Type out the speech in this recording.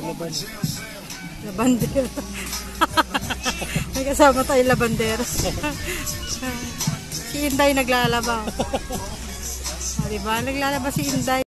Laban. Labander. May kasama tayo labander. si Inday naglalaba. Ah, diba? Naglalaba si Inday.